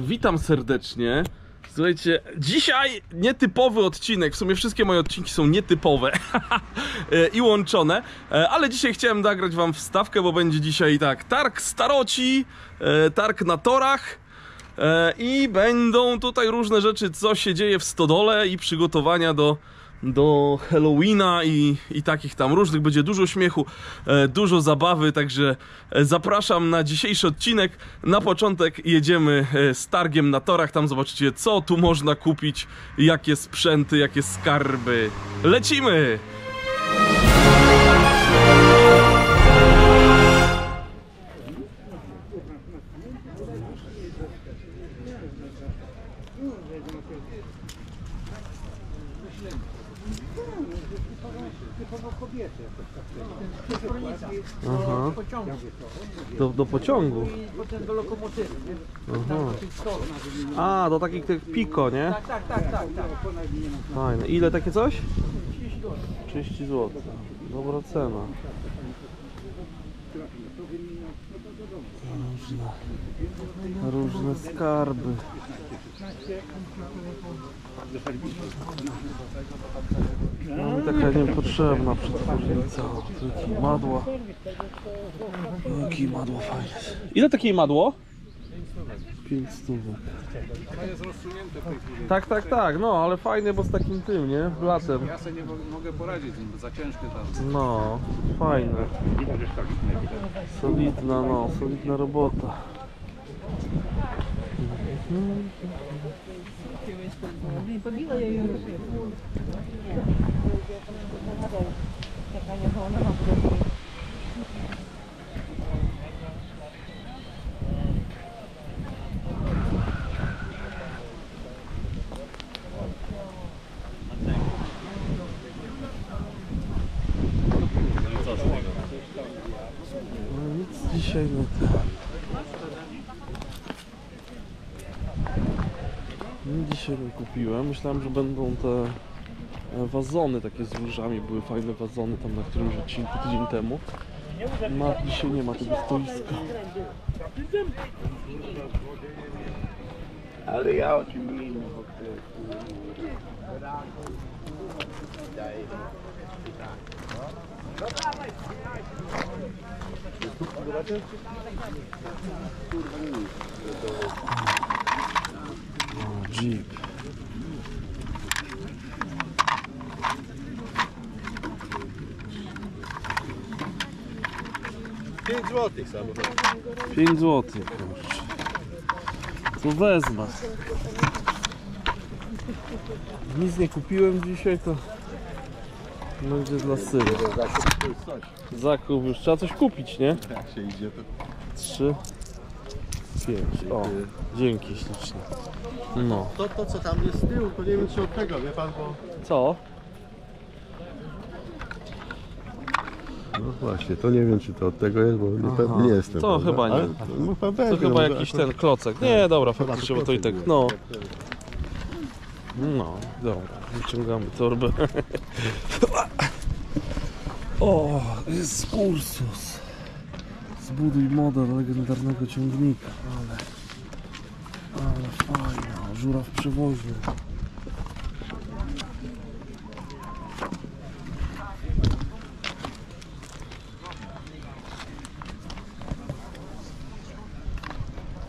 Witam serdecznie. Słuchajcie, dzisiaj nietypowy odcinek. W sumie wszystkie moje odcinki są nietypowe E, i łączone, E, ale dzisiaj chciałem nagrać Wam wstawkę, bo będzie dzisiaj tak: targ staroci, e, targ na torach. I będą tutaj różne rzeczy, co się dzieje w stodole i przygotowania do, do Halloweena i, i takich tam różnych. Będzie dużo śmiechu, e, dużo zabawy, także e, zapraszam na dzisiejszy odcinek. Na początek jedziemy e, z targiem na torach, tam zobaczycie co tu można kupić, jakie sprzęty, jakie skarby. Lecimy! Aha. Do, do pociągu. Potem do lokomotywy, nie? Aha. A, do takich tych piko, nie? Tak, tak, tak, tak, tak. Fajne. Ile takie coś? 30 zł. Dobra cena. Różne, różne skarby. No mi taka niepotrzebna przetwornica. Takie madła. Jakie madło fajne. Ile takie madło? 5 stówek. Tak, tak, tak, no ale fajnie, bo z takim tym, nie? Blatem. Ja sobie nie mo- mogę poradzić z nim, bo za ciężkie tam. No, fajne. Solidna, no, solidna robota. Блин, побила я ее. Какая голова была. Nic dzisiaj nie ten. Nic dzisiaj nie kupiłem. Myślałem, że będą te e, wazony takie z różami. Były fajne wazony tam na którymś odcinku tydzień temu. Ma, dzisiaj nie ma tego stoiska. Ale ja o czym innym. O, Jeep. Pięć złotych samochód. 5 zł, kurczę. To wezmę. Nic nie kupiłem dzisiaj, to będzie dla syna. Zakup już trzeba coś kupić, nie? Jak się idzie to... Trzy, pięć. O, dzięki ślicznie. No, To, to co tam jest z tyłu, to nie wiem czy od tego, wie pan, bo... co? No właśnie, to nie wiem czy to od tego jest, bo nie, nie jestem. To prawda? chyba nie. Ale, no, pan To chyba no, jakiś ten klocek. Nie, dobra, faktycznie, bo to i tak. No, no, dobra, wyciągamy torbę. O, jest Ursus. Zbuduj model legendarnego ciągnika, ale, ale fajna, żuraw przewoźny.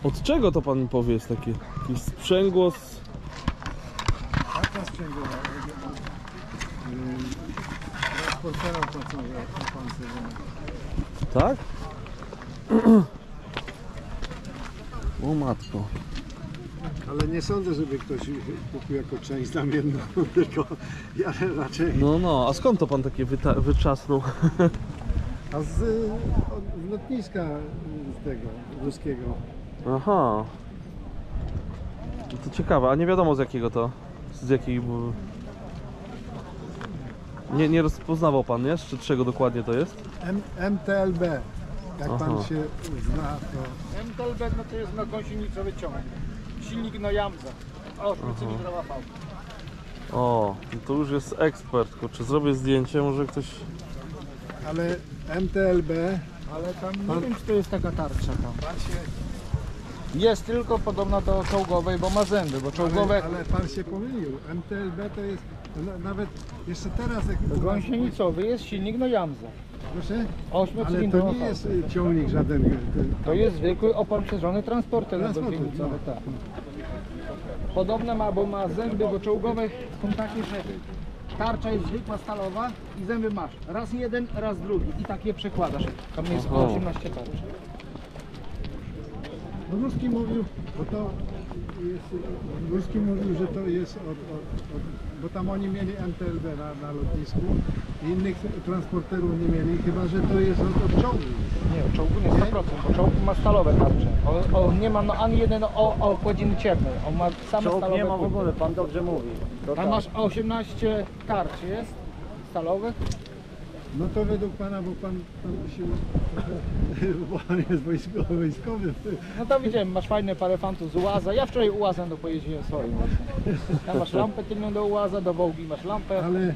Od czego to pan mi powie jest takie? Jakiś sprzęgło z... Taka sprzęgłowa. Portfela płacowe, pancerze. Tak? O matko. Ale nie sądzę, żeby ktoś kupił jako część zamienną, tylko ja raczej... No, no, a skąd to pan takie wyczasnął? A z od lotniska z tego, ruskiego. Aha. To ciekawe, a nie wiadomo z jakiego to. Z jakiej. Nie, nie rozpoznawał pan, nie? Czy czego dokładnie to jest? M MTLB. Jak pan Aha. się zna, to... MTLB no to jest no gąsienicowy ciąg. Silnik no Jamza. 8-cylindrowa fałka. O, no to już jest ekspert. Kurczę, zrobię zdjęcie, może ktoś. Ale MTLB Ale tam nie wiem czy to jest taka tarcza tam. Jest tylko podobna do czołgowej, bo ma zęby, bo czołgowe... Ale, ale pan się pomylił. MTLB to jest na, nawet jeszcze teraz jak Gąsienicowy jest silnik no Jamza. Proszę? Ale to nie jest y, ciągnik żaden. y, ten- To jest zwykły opancerzony transporter na Transporter, gąsienicowy, tak. Podobne ma, bo ma zęby, bo czołgowe są takie, że tarcza jest zwykła stalowa i zęby masz. Raz jeden, raz drugi i tak je przekładasz. Tam jest Aha. 18 tarcz. No Ruski mówił, bo to jest, Ruski mówił, że to jest od, od, od, bo tam oni mieli MTLB na, na lotnisku i innych transporterów nie mieli, chyba że to jest od, od czołgu. Nie, czołgu nie 100%, bo czołg ma stalowe tarcze. On, on nie ma no, ani jeden o, o okładziny cieplnej. On ma same stalowe Nie ma w ogóle, pan dobrze mówi. To Tam tak. masz 18 tarcz jest stalowych. No to według pana, bo pan, pan się, bo pan jest wojskowy, wojskowy. No to widziałem, masz fajne parę fantów z ułaza. Ja wczoraj ułazem do pojeździłem swoim właśnie. Tam masz lampę tylną do ułaza, do wołgi masz lampę. Ale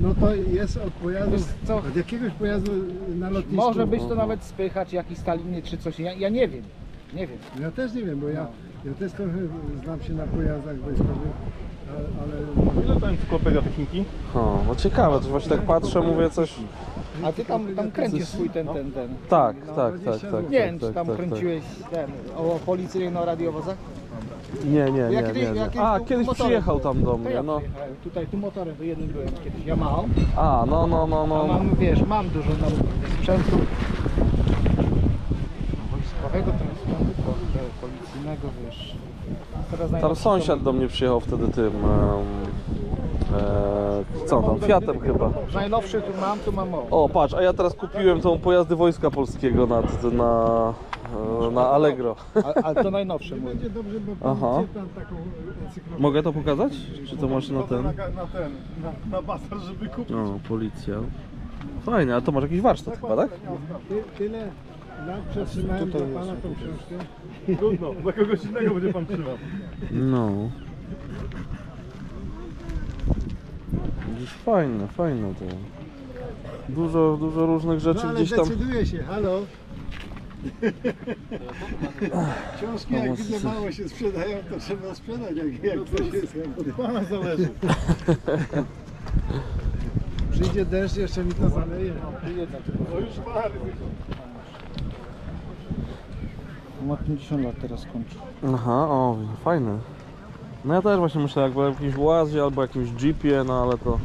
no to jest od pojazdu, Wiesz co? od jakiegoś pojazdu na lotnisku. Może być to nawet spychacz, jakiś staliny czy coś. Ja, ja nie wiem. Nie wiem. Ja też nie wiem, bo ja, No. ja też trochę znam się na pojazdach wojskowych, ale, ale Ile to encyklopedia techniki? O, no ciekawe, to właśnie tak patrzę, mówię coś... A ty tam, tam kręcisz swój ten, ten, ten. Tak, No, tak, tak, 20 tak. Nie tak, wiem, czy tak, tam tak, kręciłeś ten, o policyjno-radiowozach? Tak. Nie, nie, nie, Ja nie, kiedyś- ja nie. kiedyś A, tu kiedyś motorem przyjechał byłem. tam do To mnie, ja no. przyjechałem. Tutaj, tu motorem do jednym byłem kiedyś, Yamaha. A, no, no, no, A no. mam, wiesz, mam dużo tam sprzętu wojskowego, po- policyjnego, wiesz. Teraz Tam sąsiad do mnie przyjechał wtedy tym... e, co tam, Fiatem chyba. Najnowszy tu mam, tu mam o. O, patrz, a ja teraz kupiłem tą pojazdy Wojska Polskiego na, na, e, na Allegro. A- Ale to najnowsze mówię. będzie dobrze, bo Aha. taką encyklopedię. Mogę to pokazać? Czy to masz na ten? Na, na ten, na, na bazar, żeby kupić. O, policja. Fajnie, a to masz jakiś warsztat chyba, tak? Ty, tyle lat przetrzymałem dla pana tą książkę. Trudno, dla kogoś innego będzie pan trzymał. No. Gdzieś fajne, fajne to. Dużo, dużo różnych rzeczy No ale gdzieś tam. decyduje się, halo. Książki No, jak widzę mało się sprzedają, to trzeba sprzedać, jak, jak coś jest. Od pana zależy. Przyjdzie deszcz, jeszcze mi to zaleje. No już pary. Ma 50 lat teraz kończy. Aha, o, fajne. No ja też właśnie myślę, jakby w jakimś łazie albo jakimś jeepie, no ale to.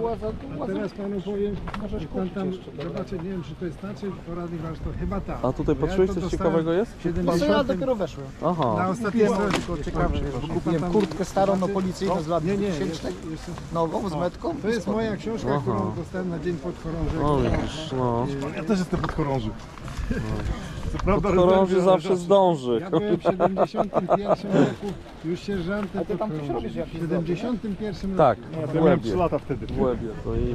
Ułaza, A ułaza. teraz panu powiem, Możesz pan kupić tam, jeszcze, dobra. zobaczę, nie wiem czy to jest ta, czy poradny warsztat, chyba ta. A tutaj Bo patrzyłeś, to coś dostałem ciekawego jest? w No to ja 70. dopiero weszłem. Na Aha. ostatniej stronie. Tylko ciekawe, wiesz, bo kupiłem tam kurtkę starą, no policyjną z lat Nie, nie, 2000, jeszcze, jeszcze, nową z metką. to jest moja książka, Aha. którą dostałem na dzień podchorążek. O, widzisz, no. Ja też jestem podchorąży. Co prawda zawsze zdąży. Ja byłem w 71 roku już sierżantem A ty tam coś robisz W 71 Tak, Ja w miałem 3 łebie. lata wtedy. W łebie, to i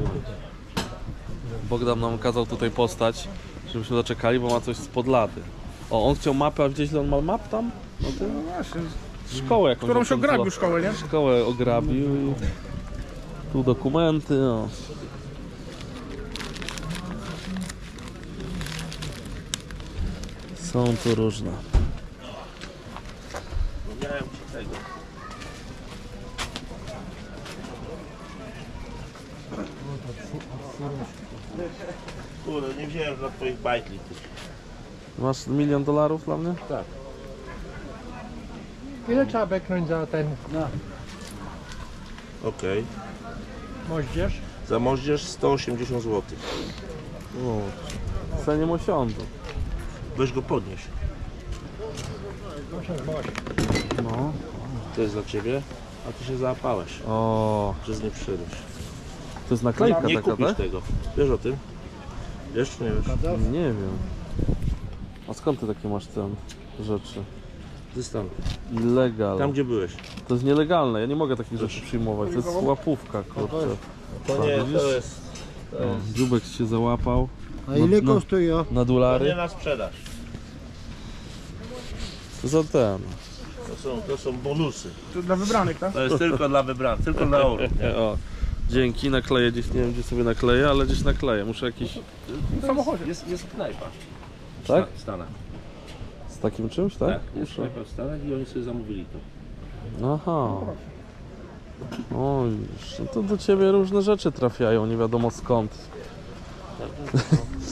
Bogdan nam kazał tutaj postać, żebyśmy doczekali, bo ma coś z podlady. O, on chciał mapę, a ile on ma map tam? No to No właśnie, szkołę jakąś. którą się ograbił szkołę, nie? Szkołę ograbił i tu dokumenty, no. Są tu różne. Kurde, nie wziąłem za twoich bajtli. Masz milion dolarów dla mnie? Ile trzeba beknąć za ten Okej. moździerz? Za moździerz 180 zł. O, cenie osiądu. Weź go podnieś. No. To jest dla ciebie, a ty się załapałeś, O, że z nie przyszedłeś. to jest naklejka nie taka, kupisz tak? tego. Wiesz o tym? Wiesz czy nie wiesz? Nie wiem. A skąd ty takie masz ten rzeczy? Ze Stanów. Illegal. Tam gdzie byłeś. To jest nielegalne, ja nie mogę takich rzeczy przyjmować. To jest łapówka, kurczę. To nie, to jest... O, Dziubek się załapał. A ile No, no. kosztuje? Na To nie dolary? na sprzedaż. To za ten. To są, to są bonusy. To dla wybranych, tak? To jest tylko dla wybranych, tylko dla orów. Dzięki, nakleję gdzieś, nie wiem gdzie sobie nakleję, ale gdzieś nakleję. Muszę jakiś... W samochodzie. Jest, jest knajpa Tak? w Stanach. W takim czymś, tak? Tak, jest najpierw w Stanach i oni sobie zamówili to. Aha. O, widzisz, no to do ciebie różne rzeczy trafiają, nie wiadomo skąd.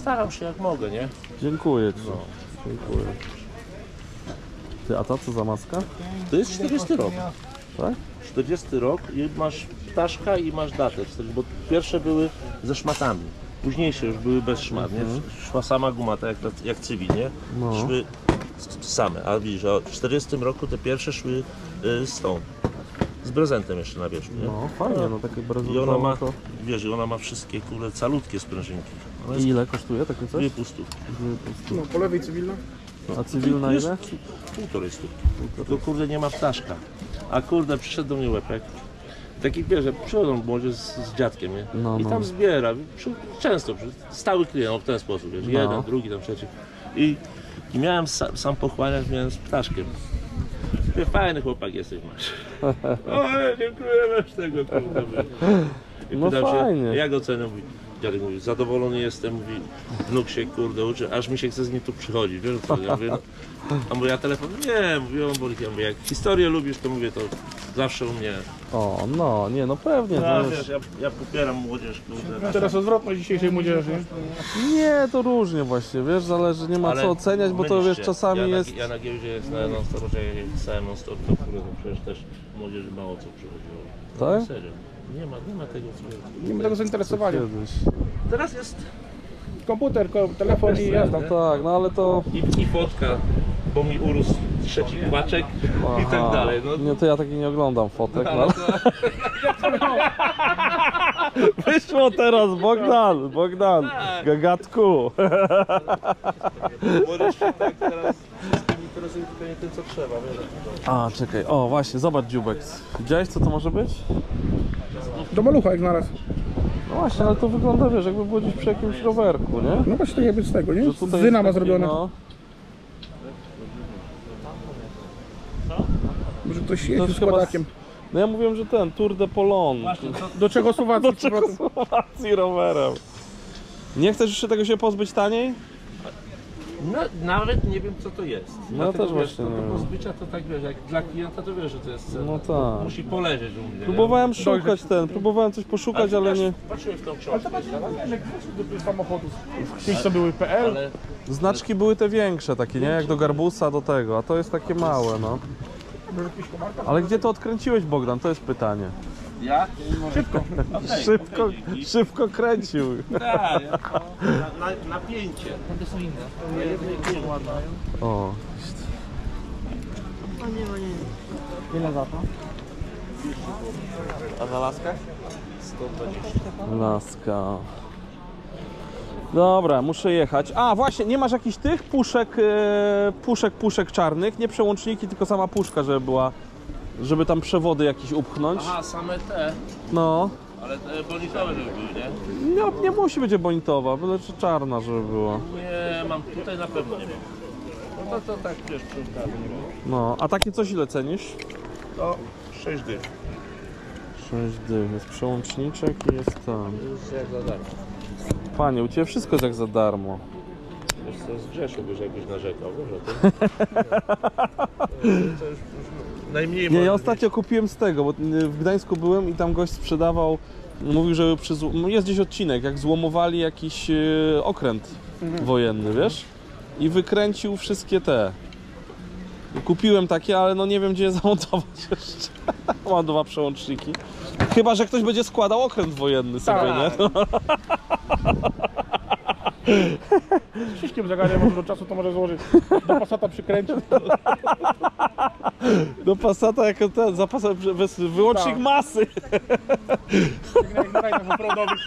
Staram się jak mogę, nie? Dziękuję ci. Dziękuję. Ty, a ta co za maska? To jest 40 rok. Tak? 40 rok i masz ptaszka i masz datę, bo pierwsze były ze szmatami. Późniejsze już były bez szmat, nie? Szła sama guma, tak jak, jak cywil, nie? No. Szły s- same, a widzisz, a w 40 roku te pierwsze szły y, z tą, z prezentem jeszcze na wierzchu, nie? No, fajnie, no takie I ona ma, to... wiesz, i ona ma wszystkie kule calutkie sprężynki. I ile kosztuje takie coś? dwie pustówki. No, po lewej cywilna? A cywilna Jest ile? półtorej stówki. Tylko kurde nie ma ptaszka. A kurde przyszedł do mnie łepek. Taki wiesz, że przychodzą młodzież z, z dziadkiem, nie? No, I no. tam zbiera. Przy, często, przy, stały klient w ten sposób, wiesz, No. jeden, drugi, tam trzeci. I, i miałem sam, sam pochłaniać, miałem z ptaszkiem. Mówię, fajny chłopak jesteś, masz. O, dziękuję, weź tego, kurde. I No pytam fajnie. Się, jak ocenę? Mówi, dziadek mówi, zadowolony jestem, mówi, wnuk się kurde uczy, aż mi się chce z nim tu przychodzić, wiesz co? Ja mówię, no, a mówię, ja telefon, nie, mówię, on boli, ja mówię, jak historię lubisz, to mówię, to zawsze u mnie. O, no, nie, no pewnie. Ja, To wiesz, ja, ja popieram młodzież, kurde. Teraz odwrotność dzisiejszej młodzieży. Nie, to różnie właśnie, wiesz, zależy, nie ma Ale co oceniać, bo to wiesz, czasami ja jest... Na, ja na giełdzie jest na non-stop, że pisałem non-stop, to kurde, to przecież też młodzież mało co przychodziło. Tak? Serio. Nie ma, nie ma tego co Nie ma tego zainteresowania. Kiedyś. Teraz jest Komputer, ko- telefon i jazda. No tak, no ale to... i, i fotka, bo mi urósł trzeci kłaczek i tak dalej. No, Nie, to ja taki nie oglądam fotek, no. Wyszło teraz, Bogdan, Bogdan, gagatku. Młodzież tak teraz tylko nie tym co trzeba, wiesz. A, czekaj, o właśnie, zobacz Dziubek. Widziałeś co to może być? Do malucha jak znalazł. No właśnie, ale to wygląda, wiesz, jakby było gdzieś przy jakimś rowerku, nie? No właśnie tak jakby z tego, nie? Że Z tutaj dyna jest ma zrobione. No, Może ktoś To jeździł już z chyba składakiem. no ja mówiłem, że ten, Tour de Polon. Do Czechosłowacji. Do Czechosłowacji rowerem. Nie chcesz jeszcze tego się pozbyć taniej? No, nawet nie wiem co to jest. No Dlatego, też wiesz, właśnie to nie do wiem. pozbycia to tak wiesz, jak dla klienta to wiesz, że to jest cena. No tak. Musi poleżeć u mnie. nie? Próbowałem szukać ten, próbowałem coś poszukać, ale nie... Patrzyłem w tą Ale książkę, to będzie do tych samochodów. Kiedyś to były PL. ale Znaczki były te większe takie, nie? Jak do garbusa, do tego, a to jest takie małe, no. Ale gdzie to odkręciłeś, Bogdan? To jest pytanie. Ja? Szybko. Okay, Szybko, szybko kręcił. Tak, na, na, napięcie. Te są inne. Na jednej górze ładne. O, Ile za to? A na laskach? 120. laska. Dobra, muszę jechać. A, właśnie, nie masz jakichś tych puszek, e, puszek, puszek czarnych? Nie przełączniki, tylko sama puszka, żeby była, żeby tam przewody jakieś upchnąć. Aha, same te, No, ale te bonitowe żeby były, nie? nie, nie musi być bonitowa, byle czy czarna, żeby była. Nie, mam tutaj na pewno nie mam. No to, to tak wiesz, przy okazji. No, a takie coś ile cenisz? To 6 dych. 6 dych, jest przełączniczek i jest tam. Już jak za darmo. Panie, u Ciebie wszystko jest jak za darmo. Wiesz co, zgrzeszyłbyś jakbyś narzekał, wiesz o tym? To już, już najmniej Nie, ja ostatnio kupiłem z tego, bo y, w Gdańsku byłem i tam gość sprzedawał, mówił, że przy, zł- no jest gdzieś odcinek, jak złomowali jakiś y, okręt wojenny, wiesz? I wykręcił wszystkie te. Kupiłem takie, ale no nie wiem gdzie je zamontować jeszcze. Mam dwa przełączniki. Chyba, że ktoś będzie składał okręt wojenny sobie, nie? Krzyżkiem zagarnia może do czasu, to może złożyć. Do Passata przykręcić. Do Passata jako ten, zapas, bez- wyłącznik Tak. masy. Jak na rajdach offroadowych.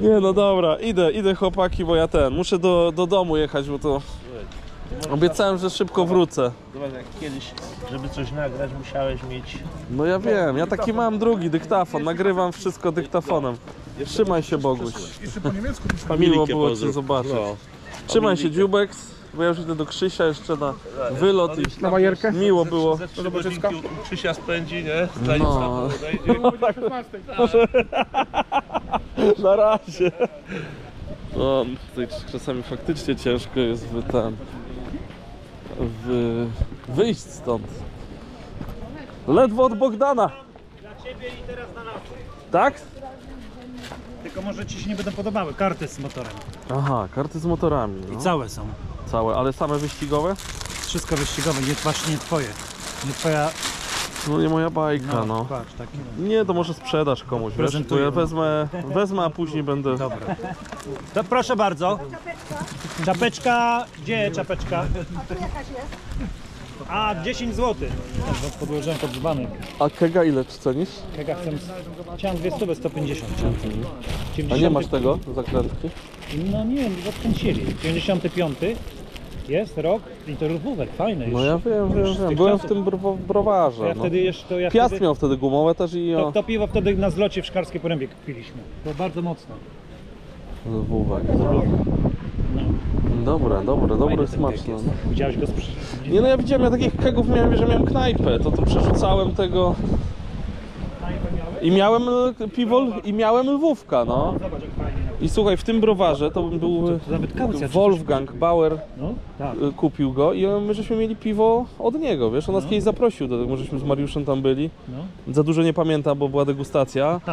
Nie no dobra, idę, idę chłopaki, bo ja ten, muszę do, do domu jechać, bo to obiecałem, że szybko wrócę. Zobacz, jak kiedyś, żeby coś nagrać, musiałeś mieć... No ja wiem, ja taki mam drugi dyktafon, nagrywam wszystko dyktafonem. Trzymaj się Boguś, Jeszcze po niemiecku. miło było Cię zobaczyć. Trzymaj się Dziubek, bo ja już idę do Krzysia jeszcze na wylot i Na bajerkę? miło było. Godzinki u Krzysia spędzi, nie? Zanim No. no. O 16. Na razie. No, tutaj czasami faktycznie ciężko jest w ten... W, wyjść stąd. Ledwo od Bogdana. Dla ciebie i teraz na nas. Tak? Tylko może ci się nie będą podobały karty z motorem. Aha, karty z motorami. I No. całe są. Całe, ale same wyścigowe? Wszystko wyścigowe, nie właśnie nie twoje. Nie twoja. No nie moja bajka, no. Patrz, takie. Nie, to może sprzedasz komuś, wiesz? Bo ja wezmę, wezmę, a później będę... Dobra. To proszę bardzo. Czapeczka. Gdzie czapeczka? A 10 zł. Podłożyłem pod dzbanek. A kega ile cenisz? Ja chcę. Chciałem 2 stówy 150. chciałem. A nie masz tego, zakrętki? No nie, odkręcili. 95 jest rok i to rówówek, fajny No już. ja wiem, Już wiem, z wiem. tych Byłem w czasów. tym bro- browarze. Ja No. wtedy jeszcze to ja Piast wtedy, miał wtedy gumowe też i to, o... to piwo wtedy na zlocie w Szkarskiej Porębie kupiliśmy. To bardzo mocno. Wówek. No. Fajny ten smaczne. kek jest. no. Widziałeś go sprze... Nie no ja widziałem, ja takich kegów miałem, że miałem knajpę, to tu przerzucałem tego... I miałem e, piwo, i miałem lwówka, no. I słuchaj, w tym browarze to był Wolfgang Bauer No, tak. y, kupił go i e, my żeśmy mieli piwo od niego, wiesz, on nas No. kiedyś zaprosił do tego, my żeśmy z Mariuszem tam byli. No. Za dużo nie pamiętam, bo była degustacja.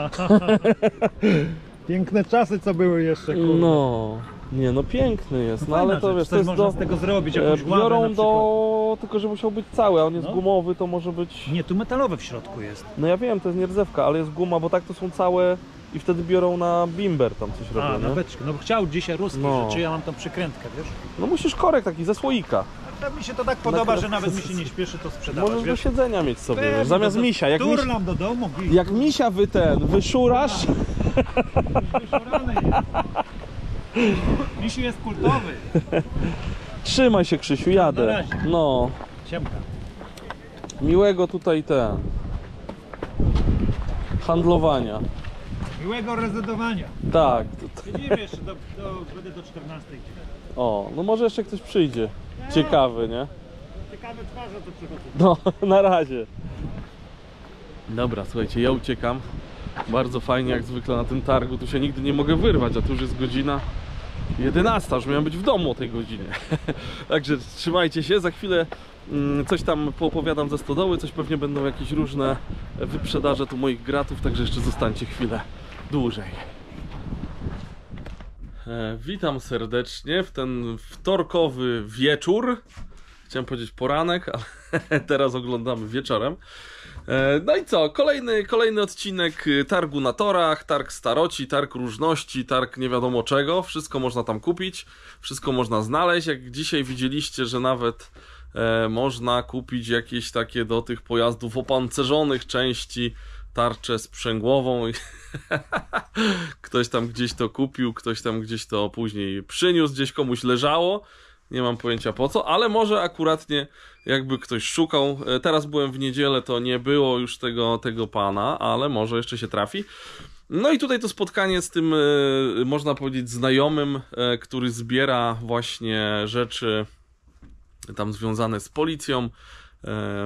Piękne czasy co były jeszcze, kurde. No, nie no piękny jest, no Fajna ale to wiesz, to jest można do... z tego zrobić, e, jakąś na Biorą do... tylko że musiał być cały, a on jest No. gumowy, to może być... Nie, tu metalowe w środku jest. No ja wiem, to jest nie rdzewka, ale jest guma, bo tak to są całe i wtedy biorą na bimber tam coś A, robią, na nie? beczkę. No bo chciał dzisiaj ruski, No. że czy ja mam tą przykrętkę, wiesz? No musisz korek taki ze słoika. A mi się to tak podoba, Na- że nawet mi się nie śpieszy to sprzedawać, Możesz do wiesz? siedzenia mieć sobie, Pewnie, wiesz, zamiast to- misia. Jak, miś, Turlam do domu, jak misia wy ten, wyszurasz, wyszorany jest. Misiu jest kultowy. trzymaj się Krzysiu, jadę. No, Siemka. miłego tutaj ten... handlowania. Miłego rezydowania. Tak, Widzimy jeszcze, do, do, będę do 14. o, no może jeszcze ktoś przyjdzie. Ciekawy, nie? Ciekawe twarze to przychodzą. No, na razie. Dobra, słuchajcie, ja uciekam. Bardzo fajnie jak zwykle na tym targu. Tu się nigdy nie mogę wyrwać, a tu już jest godzina 11, już miałem być w domu o tej godzinie. Także trzymajcie się, za chwilę mm, coś tam poopowiadam ze stodoły, coś pewnie będą jakieś różne wyprzedaże tu moich gratów, także jeszcze zostańcie chwilę dłużej. E, witam serdecznie w ten wtorkowy wieczór. Chciałem powiedzieć poranek, ale teraz oglądamy wieczorem. E, No i co? Kolejny, kolejny odcinek y, targu na torach, targ staroci, targ różności, targ nie wiadomo czego. Wszystko można tam kupić, wszystko można znaleźć. Jak dzisiaj widzieliście, że nawet e, można kupić jakieś takie do tych pojazdów opancerzonych części, tarczę sprzęgłową. ktoś tam gdzieś to kupił, ktoś tam gdzieś to później przyniósł, gdzieś komuś leżało. Nie mam pojęcia po co, ale może akuratnie jakby ktoś szukał. E, Teraz byłem w niedzielę, to nie było już tego, tego pana, ale może jeszcze się trafi. No i tutaj to spotkanie z tym, e, można powiedzieć, znajomym, e, który zbiera właśnie rzeczy tam związane z policją,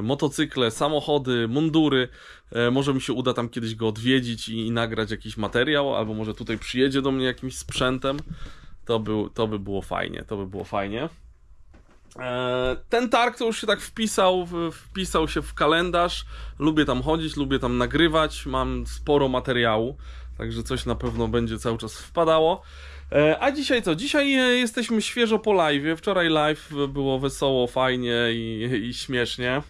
motocykle, samochody, mundury. Może mi się uda tam kiedyś go odwiedzić i, i nagrać jakiś materiał, albo może tutaj przyjedzie do mnie jakimś sprzętem. To, był, to by było fajnie, to by było fajnie. E, Ten targ to już się tak wpisał, wpisał się w kalendarz. Lubię tam chodzić, lubię tam nagrywać. Mam sporo materiału, także coś na pewno będzie cały czas wpadało. E, A dzisiaj co? Dzisiaj e, jesteśmy świeżo po live. Wczoraj live było wesoło, fajnie i, i śmiesznie.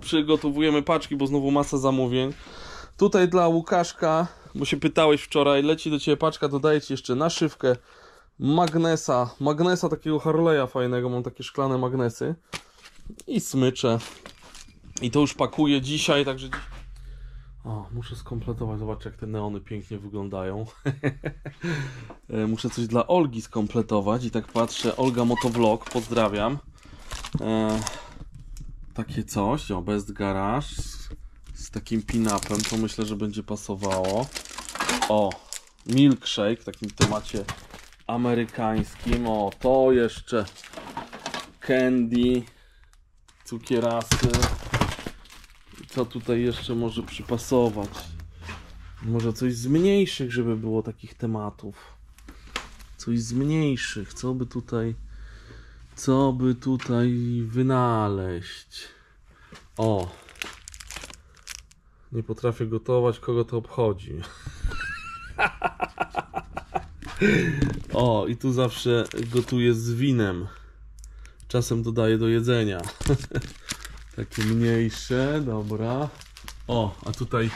Przygotowujemy paczki, bo znowu masa zamówień. Tutaj dla Łukaszka, bo się pytałeś wczoraj, leci do ciebie paczka, dodaję ci jeszcze naszywkę magnesa, magnesa takiego Harley'a fajnego, mam takie szklane magnesy i smycze. I to już pakuję dzisiaj, także dziś... O, muszę skompletować, zobaczcie jak te neony pięknie wyglądają. E, muszę coś dla Olgi skompletować i tak patrzę, Olga Motovlog, pozdrawiam. E, takie coś, o, Best Garage z, takim pin-upem, to myślę, że będzie pasowało. O, milkshake w takim temacie amerykańskim. O, to jeszcze candy, cukierasy. Co tutaj jeszcze może przypasować? Może coś z mniejszych, żeby było takich tematów. Coś z mniejszych. Co by tutaj. Co by tutaj wynaleźć? O. Nie potrafię gotować, kogo to obchodzi. O, i tu zawsze gotuję z winem. Czasem dodaję do jedzenia. Takie mniejsze, dobra. O, a tutaj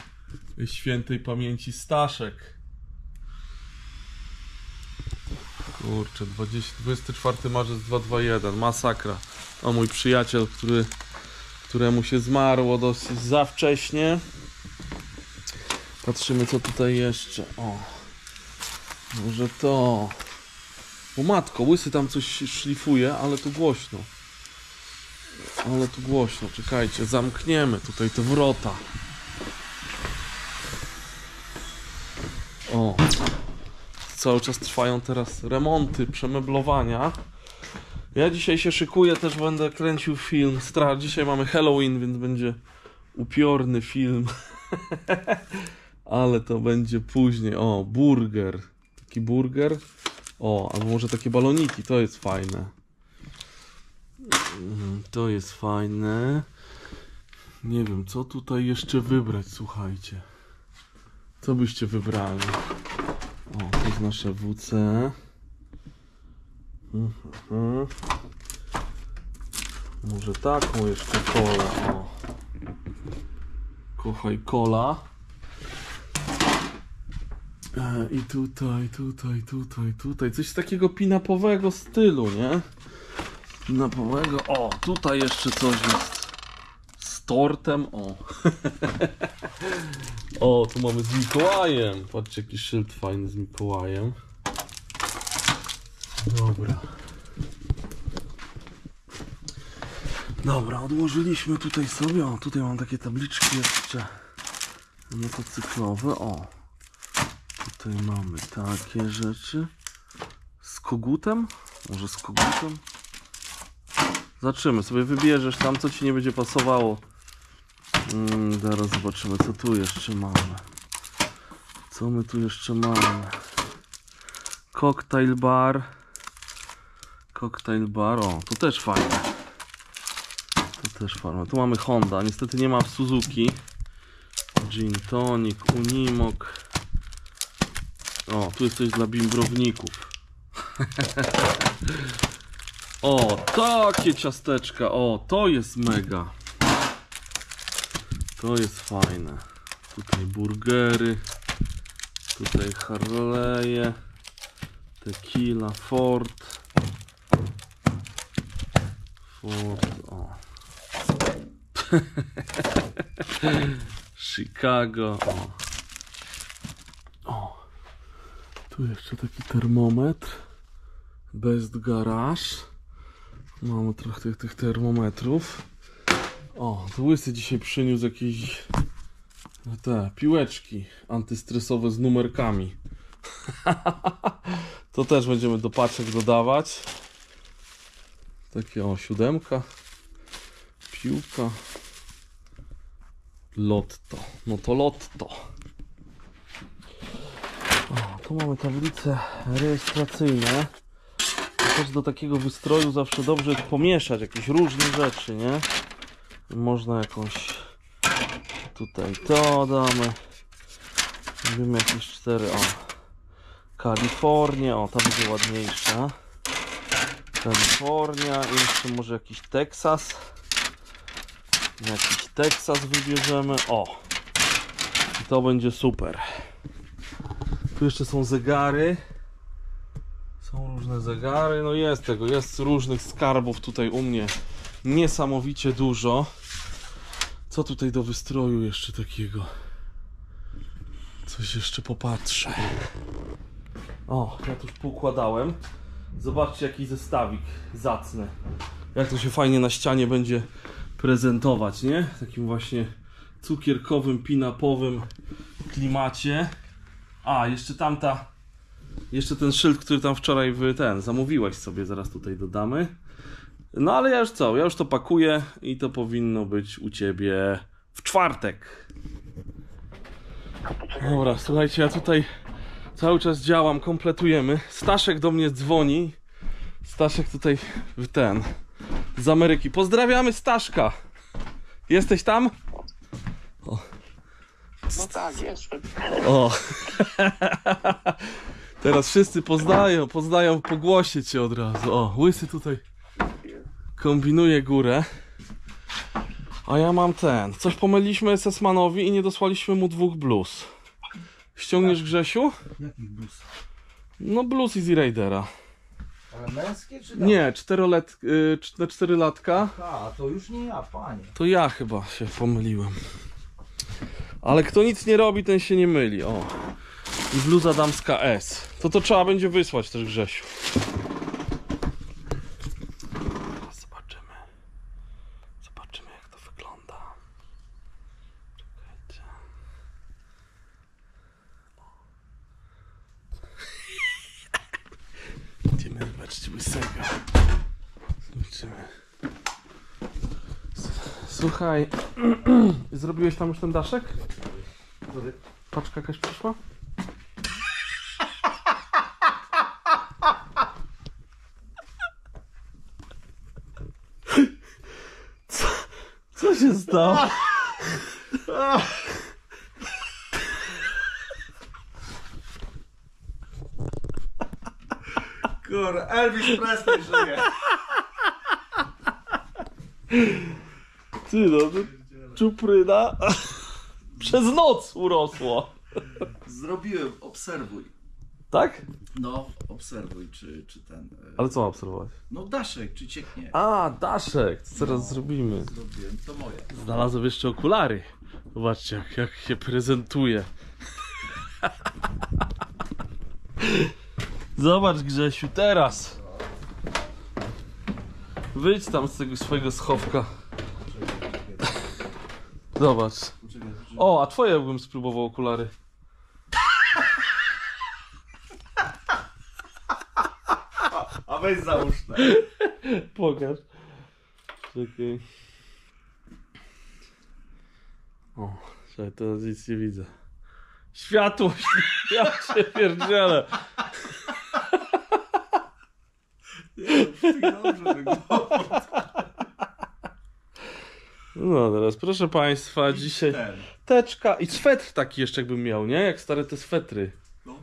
świętej pamięci Staszek. Kurczę, 20, 24 marzec 221, masakra. O, mój przyjaciel, który, któremu się zmarło dosyć za wcześnie. Patrzymy, co tutaj jeszcze. O, może to. O matko, łysy tam coś szlifuje, ale tu głośno. Ale tu głośno, czekajcie, zamkniemy tutaj te wrota. O. Cały czas trwają teraz remonty, przemeblowania. Ja dzisiaj się szykuję, też będę kręcił film. Stra- dzisiaj mamy Halloween, więc będzie upiorny film. Ale to będzie później. O, burger. Taki burger. O, albo może takie baloniki, to jest fajne. Mm, To jest fajne. Nie wiem, co tutaj jeszcze wybrać, słuchajcie. Co byście wybrali? O, to jest nasze WC. Mhm. Może taką jeszcze kolę, o. Kochaj kola. E, I tutaj, tutaj, tutaj, tutaj. Coś takiego pinapowego stylu, nie? Pinapowego. O, tutaj jeszcze coś jest. Z tortem, o. o, tu mamy z Mikołajem. Patrzcie, jaki szyld fajny z Mikołajem. Dobra. Dobra, odłożyliśmy tutaj sobie. O, tutaj mam takie tabliczki jeszcze motocyklowe. O, tutaj mamy takie rzeczy. Z kogutem? Może z kogutem? Zobaczymy, sobie wybierzesz tam, co ci nie będzie pasowało. Mm, zaraz zobaczymy, co tu jeszcze mamy. Co my tu jeszcze mamy? Cocktail bar. Cocktail bar, o, to też fajne. To też fajne. Tu mamy Honda, niestety nie ma w Suzuki. Gin tonic, Unimog. O, tu jest coś dla bimbrowników. O, takie ciasteczka. O, to jest mega. To jest fajne. Tutaj burgery. Tutaj Harley'e. Tequila, Ford. Ford, o. Chicago, o. O. Tu jeszcze taki termometr. Best Garage. Mamy trochę tych, tych termometrów. O, to łysy dzisiaj przyniósł jakieś te piłeczki antystresowe z numerkami. to też będziemy do paczek dodawać. Takie o, siódemka. Piłka. Lotto. No to lotto. Tu mamy tablice rejestracyjne. Też do takiego wystroju zawsze dobrze pomieszać jakieś różne rzeczy, nie? Można jakąś tutaj to damy. Robimy jakieś cztery. O. Kalifornia, o ta będzie ładniejsza. Kalifornia i jeszcze może jakiś Teksas. Jakiś Teksas wybierzemy. O! I to będzie super. Tu jeszcze są zegary. Są różne zegary. No jest tego, jest różnych skarbów tutaj u mnie. Niesamowicie dużo. Co tutaj do wystroju jeszcze takiego? Coś jeszcze popatrzę. O, ja tu już poukładałem. Zobaczcie jaki zestawik zacny. Jak to się fajnie na ścianie będzie prezentować, nie? Takim właśnie cukierkowym, pinapowym klimacie. A, jeszcze tamta jeszcze ten szyld, który tam wczoraj wy ten zamówiłeś sobie, zaraz tutaj dodamy. No ale ja już co, ja już to pakuję i to powinno być u ciebie w czwartek. Dobra, słuchajcie, ja tutaj Cały czas działam, kompletujemy. Staszek do mnie dzwoni. Staszek tutaj w ten z Ameryki. Pozdrawiamy Staszka. Jesteś tam? No tak, jestem. O. Teraz wszyscy poznają, poznają po głosie cię od razu. O, łysy tutaj kombinuje górę. A ja mam ten. Coś pomyliliśmy SS-manowi i nie dosłaliśmy mu dwóch blues. Ściągniesz Grzesiu? Jakich bus? No blues Easy Raidera. Ale męskie czy Nie, czterolet, y, cz- cztery latka. A, to już nie ja, panie. To ja chyba się pomyliłem. Ale kto nic nie robi, ten się nie myli. O. Bluza damska S. To to trzeba będzie wysłać też Grzesiu. Zobaczymy. Zobaczymy jak to wygląda. Czekajcie. Idziemy zobaczyć łysego. Zobaczymy. Słuchaj, zrobiłeś tam już ten daszek? Paczka jakaś przyszła? Co, co się stało? Kur, Elvis Presley żyje. Ty no, to czupryna przez noc urosło. Zrobiłem, obserwuj. Tak? No, obserwuj, czy, czy ten. e, Ale co mam obserwować? No, daszek, czy cieknie. A, daszek, co teraz zrobimy? Zrobiłem, to moje. Znalazłem jeszcze okulary. Zobaczcie, jak, jak się prezentuje. Zobacz, Grzesiu, teraz. Wyjdź tam z tego swojego schowka. Zobacz. O, a twoje bym spróbował okulary. A weź załóż te. Pokaż. Czekaj. O, czekaj, teraz nic nie widzę. Światło! Ja się pierdzielę. Dobrze wygląda. No teraz, proszę Państwa, dzisiaj Ten. teczka i swetr taki jeszcze jakbym miał, nie? Jak stare te swetry. No.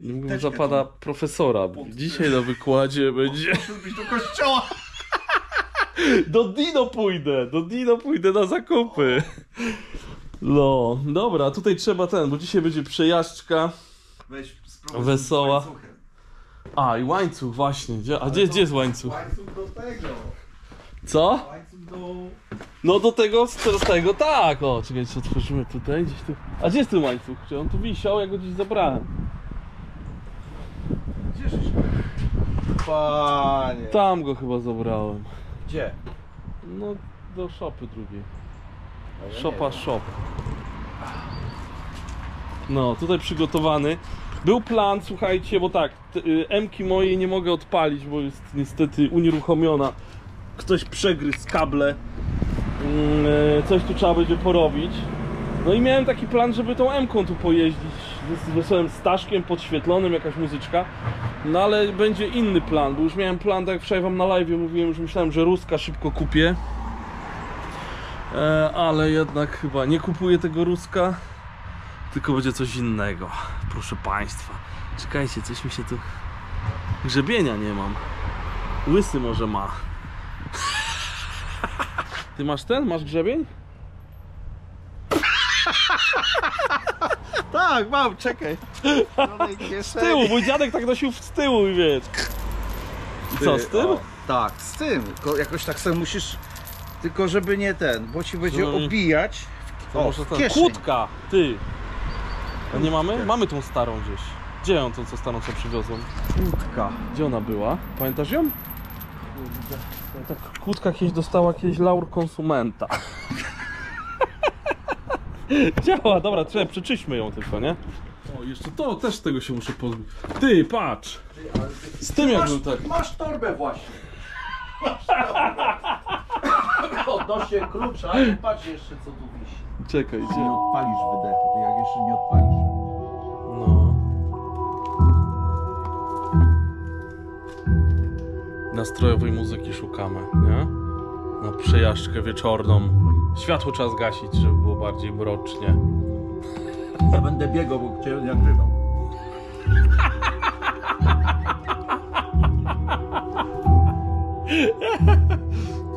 I Teczkę zapada tą. profesora. Dzisiaj na wykładzie będzie... Muszę być do kościoła. Do Dino pójdę, do Dino pójdę na zakupy. No, dobra, tutaj trzeba ten, bo dzisiaj będzie przejażdżka. Weź spróbuj. Wesoła. z łańcuchem. A, i łańcuch, właśnie. Gdzie, a gdzie, gdzie jest łańcuch? Łańcuch do tego. Co? Łańcuch do... No do tego, z tego, tak. O, czekajcie, otworzymy tutaj, gdzieś tu. A gdzie jest ten łańcuch? Czy on tu wisiał, ja go gdzieś zabrałem? Gdzie żeś Panie. Tam go chyba zabrałem. Gdzie? No, do szopy drugiej. Szopa shop. No, tutaj przygotowany. Był plan, słuchajcie, bo tak, y, M-ki mojej nie mogę odpalić, bo jest niestety unieruchomiona. Ktoś przegryzł kable. Mm, e, Coś tu trzeba będzie porobić. No i miałem taki plan, żeby tą M-ką tu pojeździć z wesołym Staszkiem podświetlonym, jakaś muzyczka. No ale będzie inny plan, bo już miałem plan, tak jak wczoraj wam na live mówiłem, że myślałem, że Ruska szybko kupię. E, ale jednak chyba nie kupuję tego Ruska, tylko będzie coś innego. Proszę Państwa. Czekajcie, coś mi się tu... Grzebienia nie mam. Łysy może ma. Ty masz ten? Masz grzebień? Tak, mam, czekaj. Z tyłu, mój dziadek tak nosił z tyłu i wiesz. I co, z tym? O, tak, z tym. Tylko jakoś tak sobie musisz... Tylko żeby nie ten, bo ci będzie No i- obijać. To O, może w ten. kieszeń. Kłódka, ty. A nie mamy? Mamy tą starą gdzieś. Gdzie ją tą co starą co przywiozłem? Kłódka. Gdzie ona była? Pamiętasz ją? Tak, kłódka kiedyś dostała kiedyś laur konsumenta. Działa, dobra, trzeba, przeczyśmy ją tylko, nie? O, jeszcze to, też z tego się muszę pozbyć. Ty, patrz! Z tym jakbym tak... Masz torbę właśnie. Odnośnie klucza i patrz jeszcze co tu wisi. Czekaj, Nie gdzie? odpalisz wydechu, jak jeszcze nie odpalisz. Nastrojowej muzyki szukamy, nie? Na przejażdżkę wieczorną. Światło trzeba zgasić, żeby było bardziej mrocznie. Ja będę biegał, bo cię nagrywał.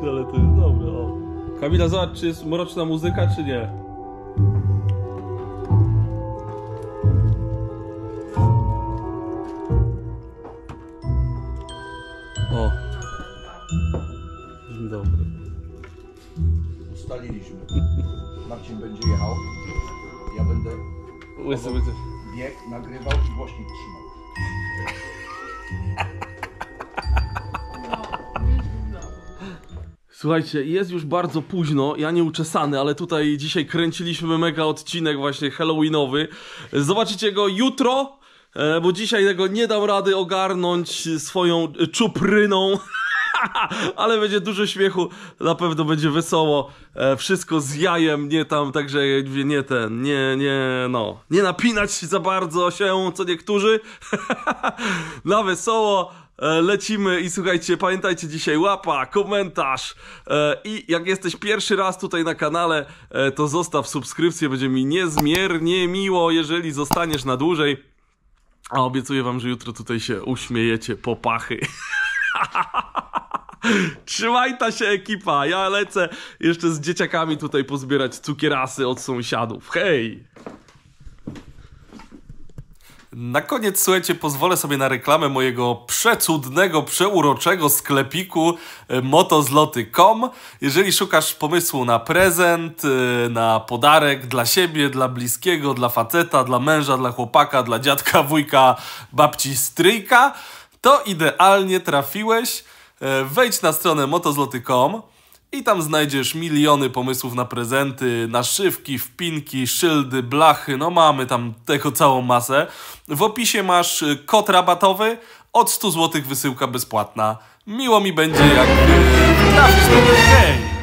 Ale to jest dobre, o. Kamila, zobacz, czy jest mroczna muzyka, czy nie? Słuchajcie, jest już bardzo późno, ja nie uczesany, ale tutaj dzisiaj kręciliśmy mega odcinek właśnie halloweenowy. Zobaczycie go jutro, e, bo dzisiaj tego nie dam rady ogarnąć swoją czupryną. Ale będzie dużo śmiechu, na pewno będzie wesoło. E, wszystko z jajem, nie tam, także nie ten, nie, nie, no. Nie napinać za bardzo się, co niektórzy. na wesoło. E, Lecimy i słuchajcie, pamiętajcie dzisiaj łapa, komentarz e, i jak jesteś pierwszy raz tutaj na kanale, e, to zostaw subskrypcję, będzie mi niezmiernie miło, jeżeli zostaniesz na dłużej. A obiecuję wam, że jutro tutaj się uśmiejecie po pachy. Trzymaj ta się ekipa, ja lecę jeszcze z dzieciakami tutaj pozbierać cukierasy od sąsiadów. Hej! Na koniec, słuchajcie, pozwolę sobie na reklamę mojego przecudnego, przeuroczego sklepiku e, motozloty.com. Jeżeli szukasz pomysłu na prezent, e, na podarek dla siebie, dla bliskiego, dla faceta, dla męża, dla chłopaka, dla dziadka, wujka, babci, stryjka, to idealnie trafiłeś. E, Wejdź na stronę motozloty.com i tam znajdziesz miliony pomysłów na prezenty, naszywki, wpinki, szyldy, blachy, no mamy tam tego całą masę. W opisie masz y, kod rabatowy, od 100 zł wysyłka bezpłatna. Miło mi będzie jak y, trafisz do mnie.